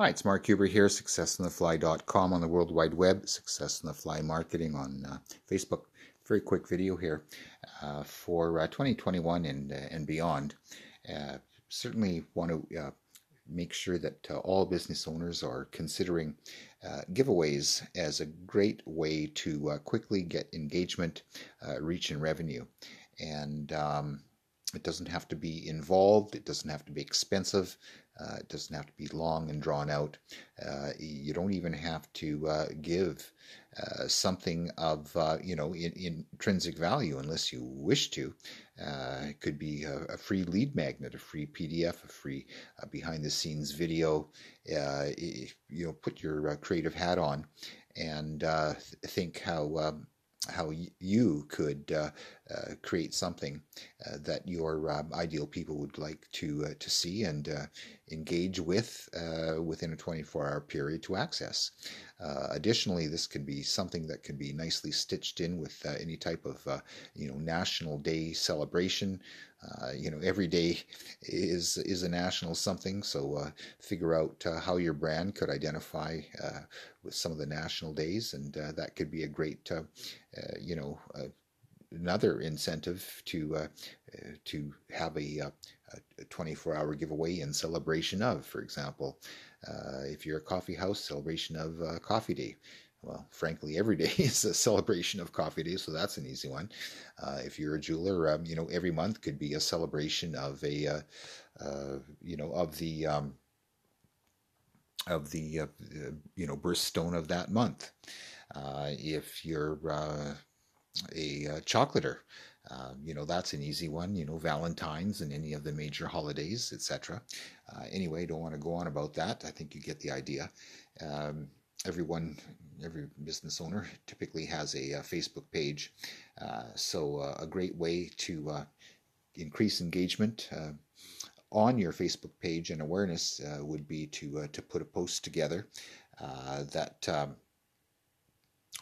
Hi, it's Mark Huber here, successonthefly.com on the World Wide Web, Success on the Fly Marketing on uh, Facebook. Very quick video here uh, for uh, 2021 and, uh, and beyond. Uh, certainly want to uh, make sure that all business owners are considering giveaways as a great way to quickly get engagement, reach, and revenue. And um, it doesn't have to be involved, it doesn't have to be expensive, uh, it doesn't have to be long and drawn out. Uh, you don't even have to uh, give uh, something of uh, you know in, in intrinsic value unless you wish to. Uh, it could be a, a, free lead magnet, a free PDF, a free behind the scenes video. you know, put your creative hat on and think how um, how you could uh, uh, create something uh, that your um, ideal people would like to uh, to see and uh, engage with uh, within a 24-hour period to access. additionally, this can be something that can be nicely stitched in with any type of you know National Day celebration. Uh, you know, every day is is a national something. So uh, figure out uh, how your brand could identify with some of the national days, and that could be a great uh, you know, uh, another incentive to uh, to have a, a 24-hour giveaway in celebration of, for example, if you're a coffee house, celebration of Coffee Day well, frankly, every day is a celebration of Coffee Day, so that's an easy one. Uh, if you're a jeweler, um, you know, every month could be a celebration of a, uh, uh, you know, of the um, of the you know birthstone of that month. Uh, if you're uh, a, uh, chocolater, uh, you know that's an easy one. You know Valentine's and any of the major holidays, etc. Uh, anyway, don't want to go on about that. I think you get the idea. Um, everyone, every business owner typically has a, a Facebook page, so a great way to increase engagement on your Facebook page and awareness uh, would be to uh, to put a post together uh, that um,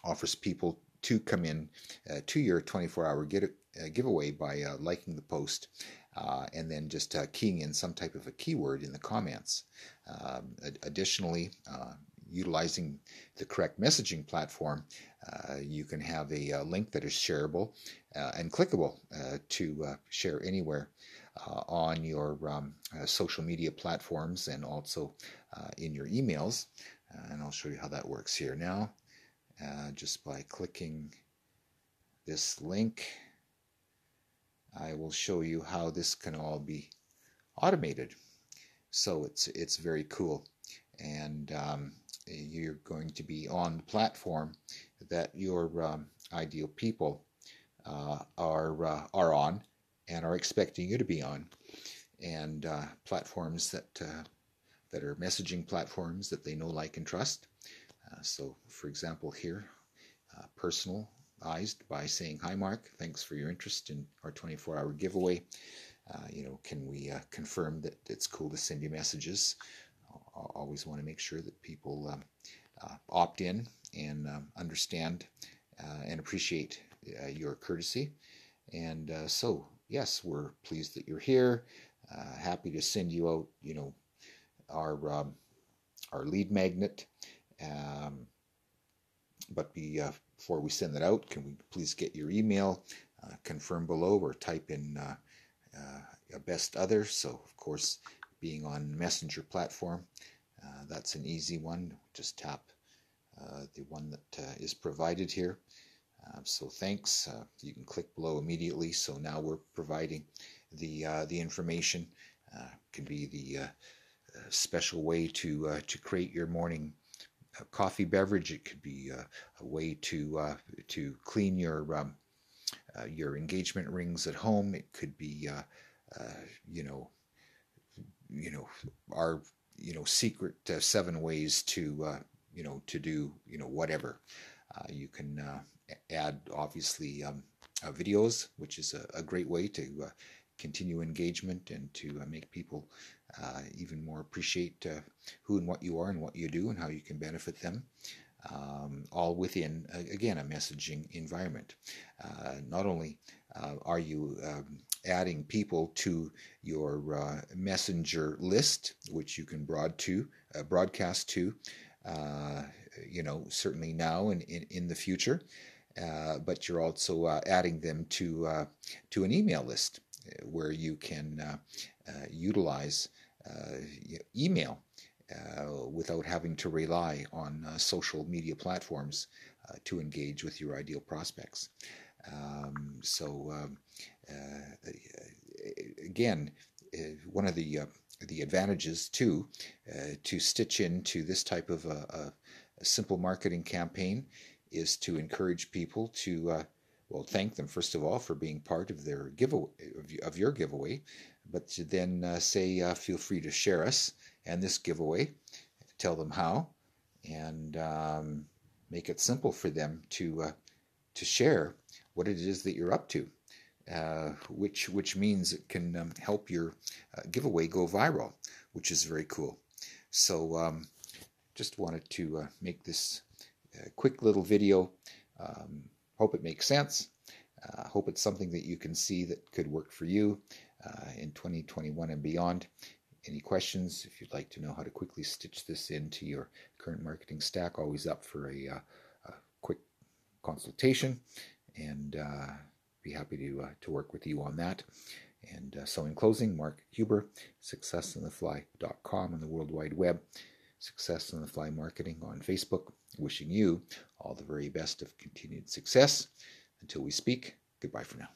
offers people to come in uh, to your 24 hour get, uh, giveaway by uh, liking the post uh, and then just uh, keying in some type of a keyword in the comments. Um, additionally, uh, utilizing the correct messaging platform, uh, you can have a uh, link that is shareable uh, and clickable to share anywhere. on your um, social media platforms and also in your emails. and I'll show you how that works here now uh, just by clicking this link. I will show you how this can all be automated. So it's it's very cool, and um, you're going to be on the platform that your um, ideal people uh, are uh, are on and are expecting you to be on, and uh, platforms that uh, that are messaging platforms that they know, like, and trust. Uh, so, for example, here, uh, personalized by saying, Hi, Mark, thanks for your interest in our 24 hour giveaway. You know, can we confirm that it's cool to send you messages? Always want to make sure that people um, uh, opt in and um, understand uh, and appreciate your courtesy. And so, yes, we're pleased that you're here. happy to send you out, you know, our um, our lead magnet um, but be, uh, before we send that out, can we please get your email, uh, confirm below, or type in uh, uh best other. So, of course, being on Messenger platform, uh, that's an easy one. Just tap uh, the one that is provided here. Um, so thanks. you can click below immediately. So now we're providing the the information. can be the special way to to create your morning coffee beverage. It could be a, way to uh, to clean your um, uh, your engagement rings at home. It could be uh, uh you know you know our you know secret uh, seven ways to uh, you know to do you know whatever. you can add obviously um, videos, which is a, a, great way to continue engagement and to uh, make people uh, even more appreciate uh, who and what you are and what you do and how you can benefit them. Um, all within, again, a messaging environment. Uh, not only uh, are you um, adding people to your uh, messenger list, which you can broad to broadcast to, you know, certainly now and in, in the future. but you're also adding them to to an email list where you can utilize email uh, without having to rely on uh, social media platforms uh, to engage with your ideal prospects. Um, so, um, again, one of the the advantages too to stitch into this type of a, a, simple marketing campaign is to encourage people to well thank them first of all for being part of their giveaway of your giveaway but to then uh, say uh, feel free to share us and this giveaway tell them how and um, make it simple for them to uh, to share what it is that you're up to uh, which which means it can um, help your uh, giveaway go viral which is very cool. So um, just wanted to uh, make this quick little video. Um, hope it makes sense. Hope it's something that you can see that could work for you uh, in 2021 and beyond. Any questions? If you'd like to know how to quickly stitch this into your current marketing stack, always up for a, uh, a quick consultation and uh, be happy to, uh, to work with you on that. And uh, so, in closing, Mark Huber, successonthefly.com on the World Wide Web, Success on the Fly Marketing on Facebook. Wishing you all the very best of continued success. Until we speak, goodbye for now.